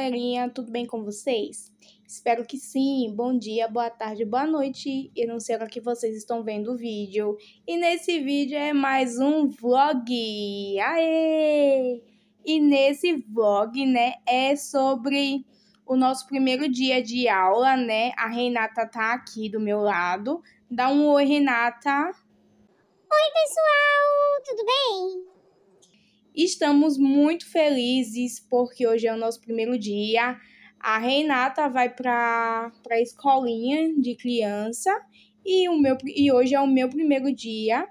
Galerinha, tudo bem com vocês? Espero que sim. Bom dia, boa tarde, boa noite. Eu não sei a que vocês estão vendo o vídeo. E nesse vídeo é mais um vlog. Aê! E nesse vlog, né, é sobre o nosso primeiro dia de aula, né? A Renata tá aqui do meu lado. Dá um oi, Renata. Oi, pessoal, tudo bem? Estamos muito felizes porque hoje é o nosso primeiro dia. A Renata vai para a escolinha de criança e, o meu, e hoje é o meu primeiro dia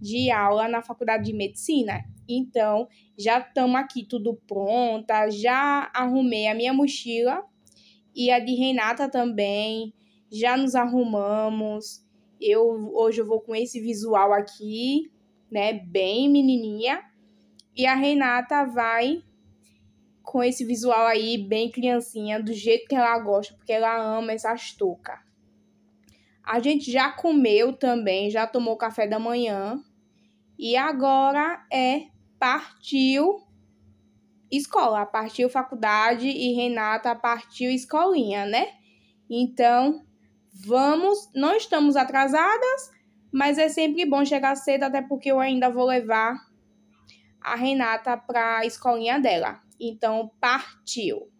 de aula na faculdade de medicina. Então, já estamos aqui tudo pronta, já arrumei a minha mochila e a de Renata também. Já nos arrumamos. Eu hoje eu vou com esse visual aqui, né, bem menininha. E a Renata vai com esse visual aí bem criancinha, do jeito que ela gosta, porque ela ama essas toucas. A gente já comeu também, já tomou café da manhã. E agora é partiu escola, partiu faculdade e Renata partiu escolinha, né? Então, vamos, não estamos atrasadas, mas é sempre bom chegar cedo, até porque eu ainda vou levar a Renata para a escolinha dela. Então, partiu!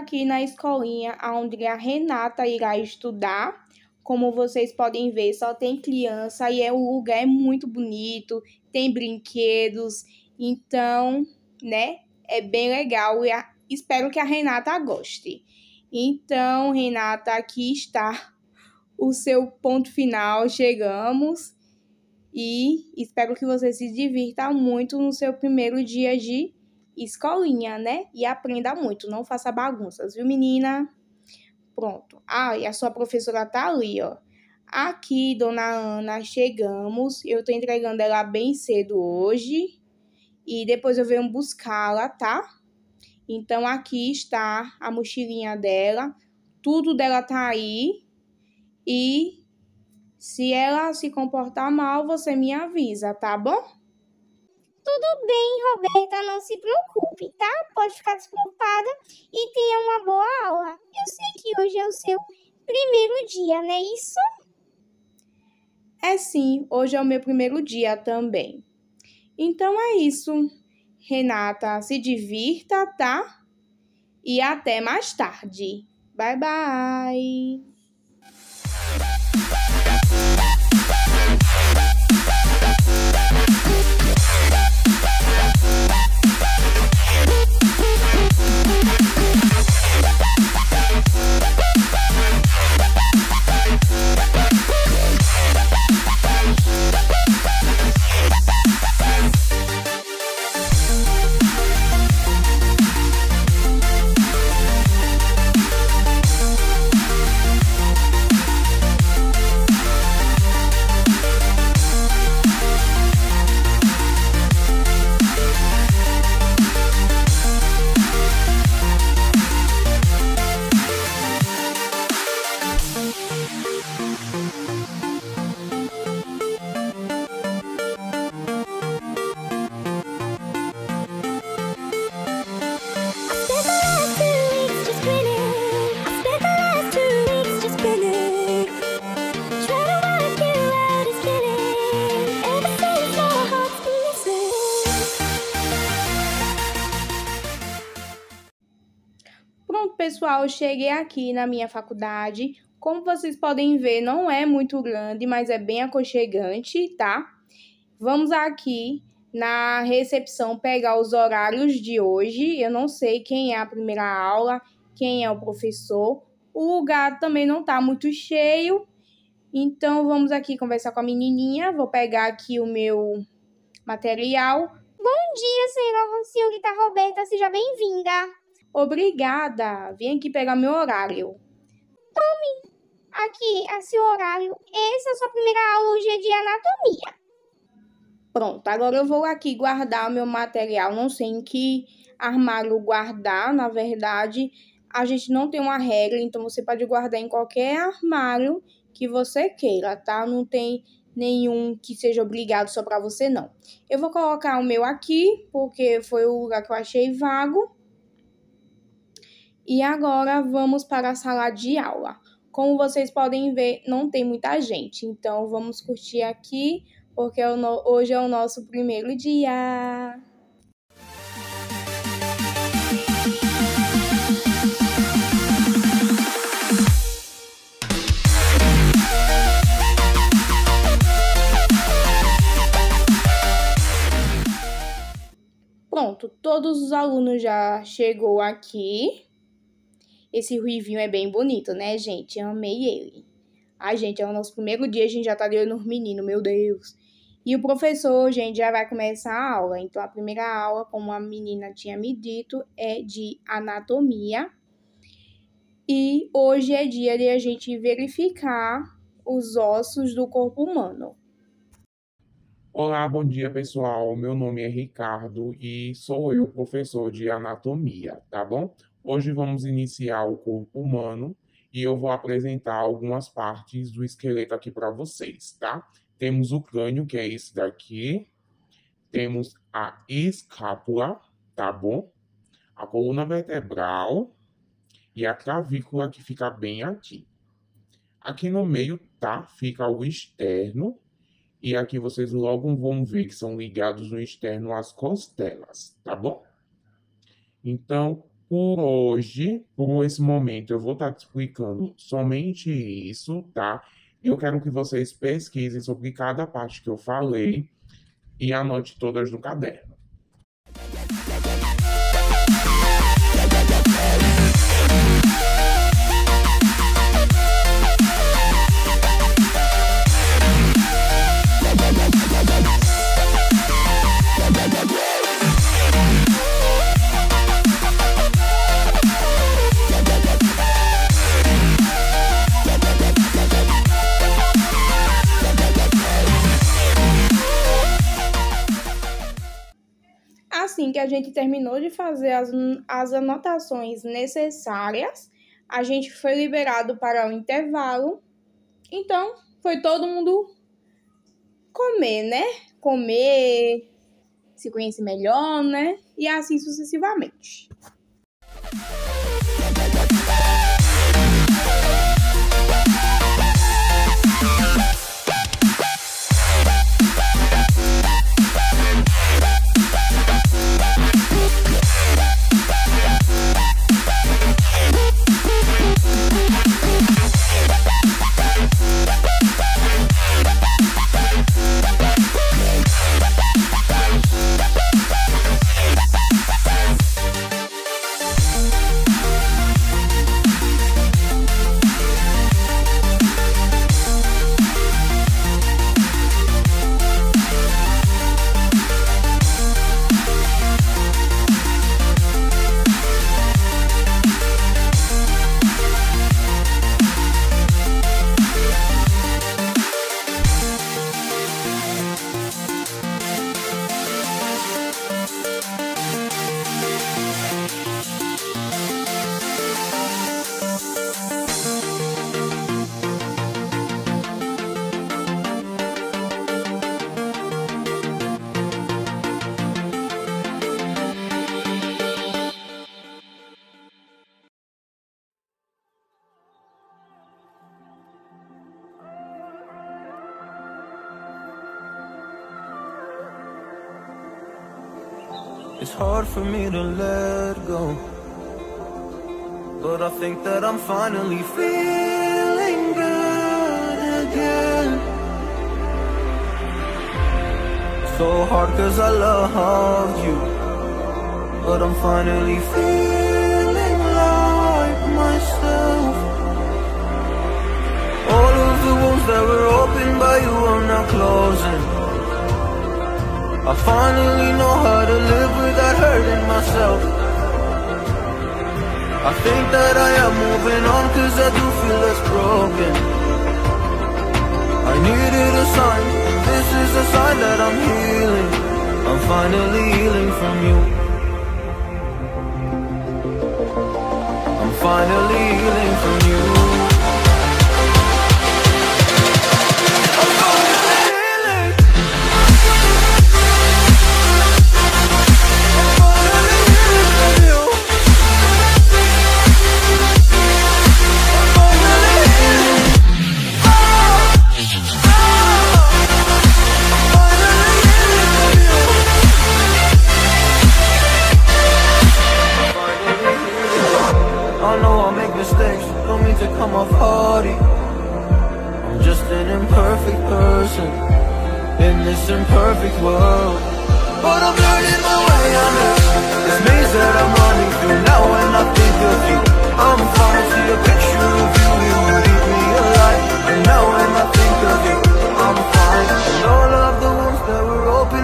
Aqui na escolinha onde a Renata irá estudar. Como vocês podem ver, só tem criança e é, o lugar é muito bonito, tem brinquedos, então, né, é bem legal e a, espero que a Renata goste. Então, Renata, aqui está o seu ponto final, chegamos e espero que você se divirta muito no seu primeiro dia de escolinha, né? E aprenda muito, não faça bagunças, viu, menina? Pronto. Ah, e a sua professora tá ali, ó. Aqui, dona Ana, chegamos. Eu tô entregando ela bem cedo hoje. E depois eu venho buscá-la, tá? Então, aqui está a mochilinha dela. Tudo dela tá aí. E se ela se comportar mal, você me avisa, tá bom? Tudo bem, Roberta, não se preocupe, tá? Pode ficar despreocupada e tenha uma boa aula. Eu sei que hoje é o seu primeiro dia, não é isso? É sim, hoje é o meu primeiro dia também. Então é isso. Renata, se divirta, tá? E até mais tarde. Bye, bye. Pessoal, cheguei aqui na minha faculdade. Como vocês podem ver, não é muito grande, mas é bem aconchegante, tá? Vamos aqui na recepção pegar os horários de hoje. Eu não sei quem é a primeira aula, quem é o professor. O lugar também não tá muito cheio. Então vamos aqui conversar com a menininha. Vou pegar aqui o meu material. Bom dia, senhora senhorita Roberta, seja bem-vinda. Obrigada. Vim aqui pegar meu horário. Tome aqui é seu horário. Essa é a sua primeira aula hoje é de anatomia. Pronto, agora eu vou aqui guardar o meu material. Não sei em que armário guardar, na verdade. A gente não tem uma regra, então você pode guardar em qualquer armário que você queira, tá? Não tem nenhum que seja obrigado só para você, não. Eu vou colocar o meu aqui, porque foi o lugar que eu achei vago. E agora vamos para a sala de aula. Como vocês podem ver, não tem muita gente, então vamos curtir aqui, porque é hoje é o nosso primeiro dia. Pronto, todos os alunos já chegou aqui. Esse ruivinho é bem bonito, né, gente? Eu amei ele. Ai, gente, é o nosso primeiro dia, a gente já tá de olho nos meninos, meu Deus. E o professor, gente, já vai começar a aula. Então, a primeira aula, como a menina tinha me dito, é de anatomia. E hoje é dia de a gente verificar os ossos do corpo humano. Olá, bom dia pessoal. Meu nome é Ricardo e sou eu, professor de anatomia, tá bom? Hoje vamos iniciar o corpo humano e eu vou apresentar algumas partes do esqueleto aqui para vocês, tá? Temos o crânio, que é esse daqui. Temos a escápula, tá bom? A coluna vertebral e a clavícula que fica bem aqui. Aqui no meio, tá? Fica o externo e aqui vocês logo vão ver que são ligados no externo às costelas, tá bom? Então, por hoje, por esse momento, eu vou estar te explicando somente isso, tá? Eu quero que vocês pesquisem sobre cada parte que eu falei e anote todas no caderno. Gente terminou de fazer as, as anotações necessárias, a gente foi liberado para o intervalo. Então, foi todo mundo comer, né? Comer, se conhecer melhor, né? E assim sucessivamente. It's hard for me to let go. But I think that I'm finally feeling good again. So hard cause I loved you. But I'm finally feeling like myself. All of the wounds that were opened by you are now closing. I finally know how to live without hurting myself. I think that I am moving on cause I do feel less broken. I needed a sign, this is a sign that I'm healing. I'm finally healing from you. I'm finally healing from you.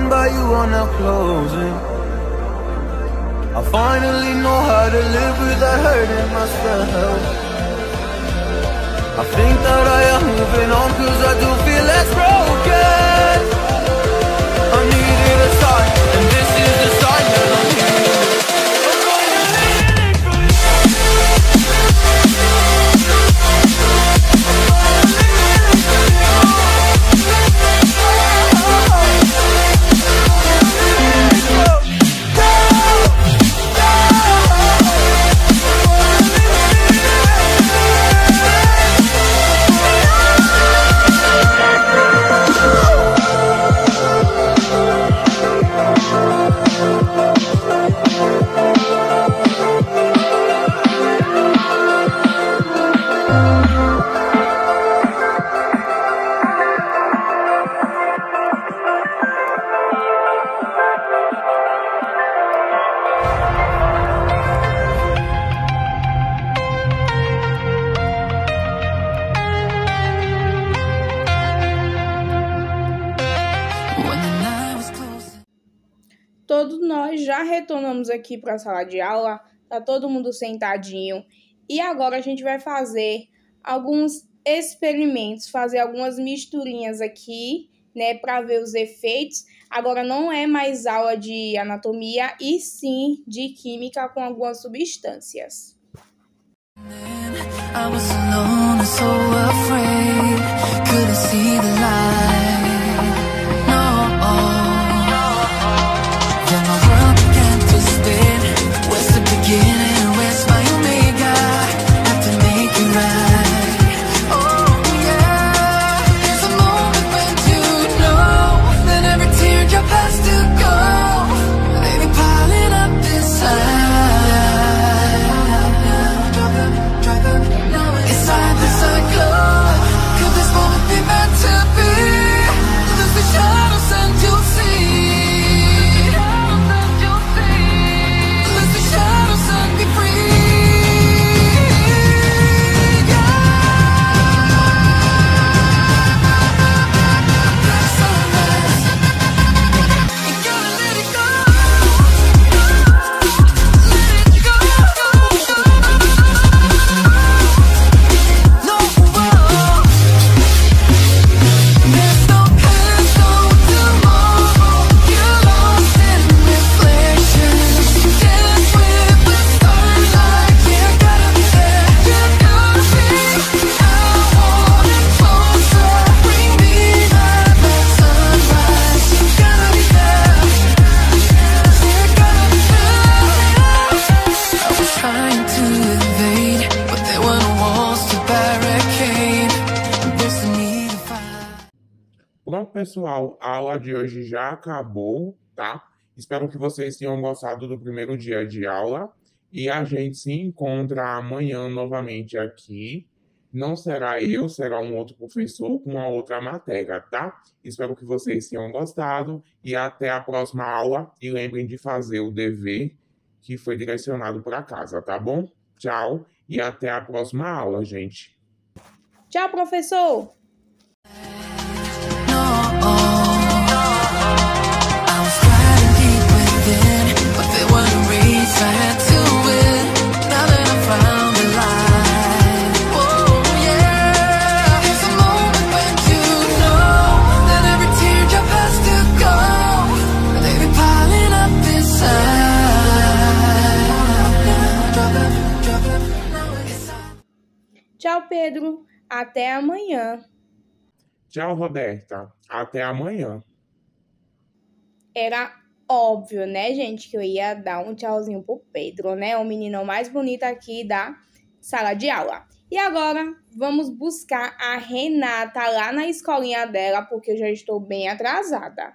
By you are now closing. I finally know how to live without hurting myself. I think that I am moving on cause I do feel less broken. Todos nós já retornamos aqui para a sala de aula, tá todo mundo sentadinho. E agora a gente vai fazer alguns experimentos, fazer algumas misturinhas aqui, né, para ver os efeitos. Agora não é mais aula de anatomia e sim de química com algumas substâncias. I was alone and so afraid. Couldn't see the Pronto, pessoal, a aula de hoje já acabou, tá? Espero que vocês tenham gostado do primeiro dia de aula E a gente se encontra amanhã novamente aqui. Não será eu, será um outro professor com uma outra matéria, tá? Espero que vocês tenham gostado e até a próxima aula. E lembrem de fazer o dever que foi direcionado para casa, tá bom? Tchau e até a próxima aula, gente. Tchau, professor! Até amanhã. Tchau, Roberta. Até amanhã. Era óbvio, né, gente, que eu ia dar um tchauzinho pro Pedro, né? O menino mais bonito aqui da sala de aula. E agora vamos buscar a Renata lá na escolinha dela, porque eu já estou bem atrasada.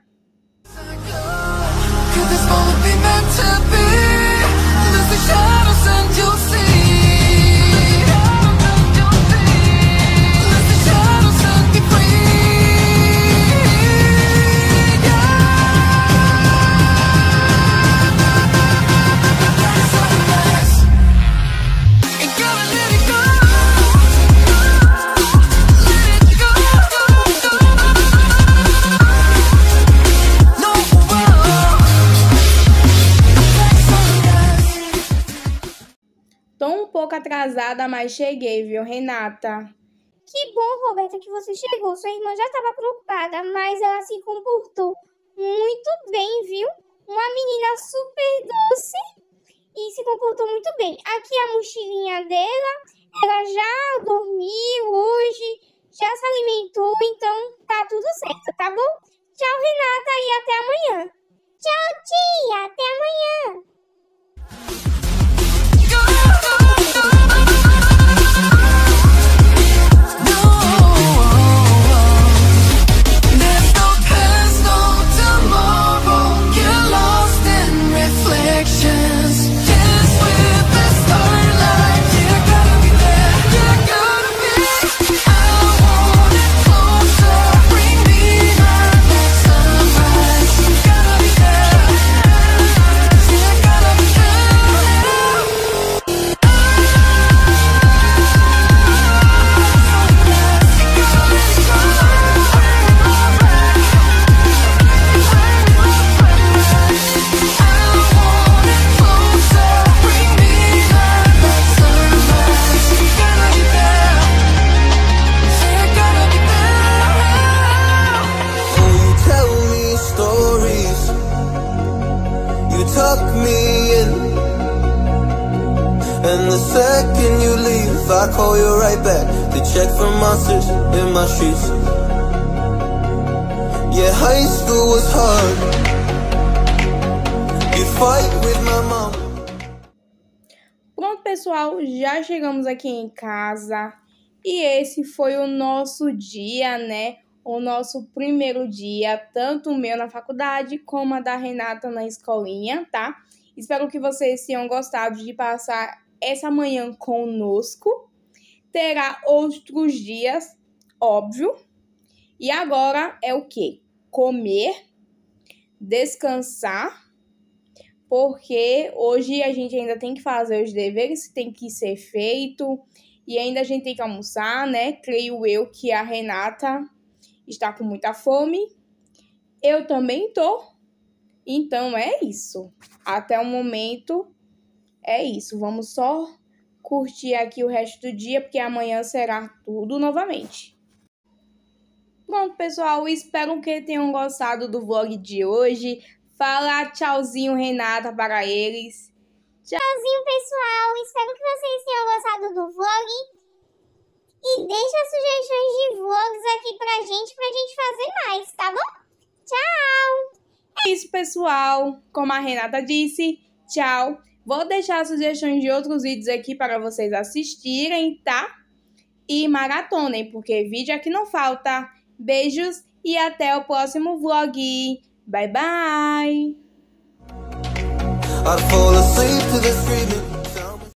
Atrasada, mas cheguei, viu, Renata? Que bom, Roberta, que você chegou. Sua irmã já estava preocupada, mas ela se comportou muito bem, viu? Uma menina super doce e se comportou muito bem. Aqui a mochilinha dela, ela já dormiu hoje, já se alimentou, então tá tudo certo, tá bom? Tchau, Renata, e até amanhã. Tchau, tia, até amanhã. Monsters in my streets. Yeah, high school was hard. You fight with my mom. Pronto, pessoal, já chegamos aqui em casa e esse foi o nosso dia, né? O nosso primeiro dia, tanto o meu na faculdade como a da Renata na escolinha, tá? Espero que vocês tenham gostado de passar essa manhã conosco terá outros dias, óbvio. E agora é o que? Comer, descansar, porque hoje a gente ainda tem que fazer os deveres, tem que ser feito e ainda a gente tem que almoçar, né? Creio eu que a Renata está com muita fome. Eu também tô. Então é isso. Até o momento é isso. Vamos só curtir aqui o resto do dia, porque amanhã será tudo novamente. Pronto, pessoal, espero que tenham gostado do vlog de hoje. Fala tchauzinho, Renata, para eles. Tchauzinho, pessoal. Espero que vocês tenham gostado do vlog. E deixa sugestões de vlogs aqui pra gente, pra gente fazer mais, tá bom? Tchau! É isso, pessoal. Como a Renata disse, tchau. Vou deixar sugestões de outros vídeos aqui para vocês assistirem, tá? E maratonem, porque vídeo aqui não falta. Beijos e até o próximo vlog. Bye, bye!